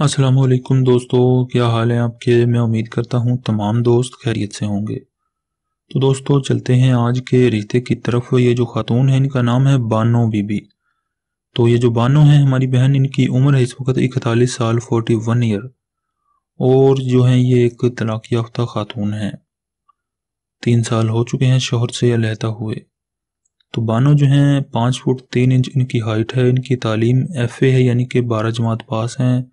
असलकुम दोस्तों, क्या हाल है आपके? मैं उम्मीद करता हूँ तमाम दोस्त खैरियत से होंगे। तो दोस्तों, चलते हैं आज के रिश्ते की तरफ़। ये जो खातून है, इनका नाम है बानो बीबी। तो ये जो बानो है, हमारी बहन, इनकी उम्र है इस वक्त इकतालीस साल फोर्टी वन ईयर और जो है, ये एक तलाक़ याफ्ता खातून है। तीन साल हो चुके हैं शोहर से अलहदा हुए। तो बानो जो हैं, पाँच फुट तीन इंच इनकी हाइट है, इनकी तालीम एफ़ ए है, यानी कि बारह जमात पास हैं।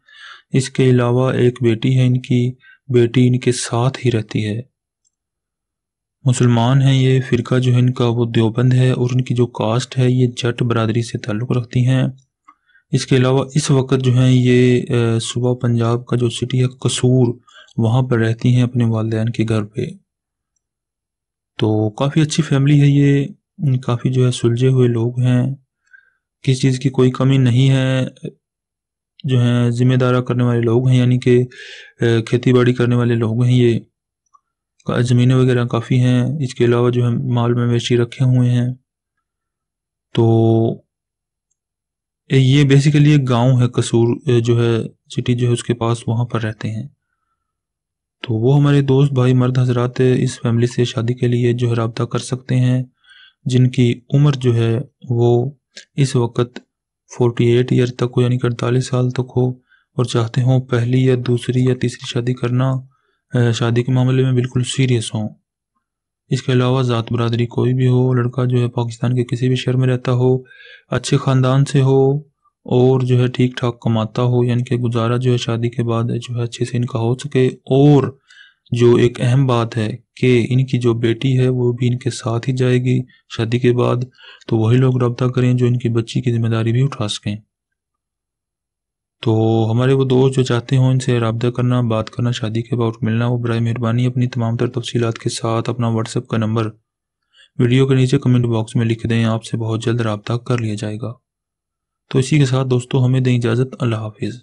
इसके अलावा एक बेटी है इनकी, बेटी इनके साथ ही रहती है। मुसलमान हैं, ये फ़िरका जो है इनका वो देवबंद है और इनकी जो कास्ट है ये जट बरदरी से ताल्लुक़ रखती हैं। इसके अलावा इस वक्त जो है ये सुबह पंजाब का जो सिटी है कसूर, वहाँ पर रहती हैं अपने वालदेन के घर पे। तो काफ़ी अच्छी फैमिली है ये, काफ़ी जो है सुलझे हुए लोग हैं। किस चीज़ की कोई कमी नहीं है जो हैं, ज़िम्मेदारा करने वाले लोग हैं, यानी कि खेती बाड़ी करने वाले लोग हैं ये। ज़मीनें वगैरह काफ़ी हैं, इसके अलावा जो है, माल मवेशी रखे हुए हैं। तो ये बेसिकली एक गाँव है, कसूर जो है, सिटी जो है, उसके पास वहाँ पर रहते हैं। तो वो हमारे दोस्त भाई मर्द हजरात, इस फैमिली से शादी के लिए जो है, रबता कर सकते हैं, जिनकी उम्र जो है, वो इस वक्त फोर्टी एट ईयर तक हो, यानी कि अड़तालीस साल तक हो, और चाहते हों पहली या दूसरी या तीसरी शादी करना शादी के मामले में बिल्कुल सीरियस हों। इसके अलावा ज़ात बरदरी कोई भी हो, लड़का जो है पाकिस्तान के किसी भी शहर में रहता हो, अच्छे ख़ानदान से हो, और जो है ठीक ठाक कमाता हो, यानी कि गुजारा जो है शादी के बाद जो है अच्छे से इनका हो सके, और जो एक अहम बात है कि इनकी जो बेटी है, वो भी इनके साथ ही जाएगी शादी के बाद। तो वही लोग रब्ता करें जो इनकी बच्ची की ज़िम्मेदारी भी उठा सकें। तो हमारे वो दोस्त जो चाहते हों, इनसे रबता करना, बात करना, शादी के बाद मिलना, वो बर मेहरबानी अपनी तमाम तर तफसीत के साथ अपना व्हाट्सएप का नंबर वीडियो के नीचे कमेंट बॉक्स में लिख दें, आपसे बहुत जल्द रबता कर लिया जाएगा। तो इसी के साथ दोस्तों, हमें दें इजाज़त, अल्लाह हाफिज़।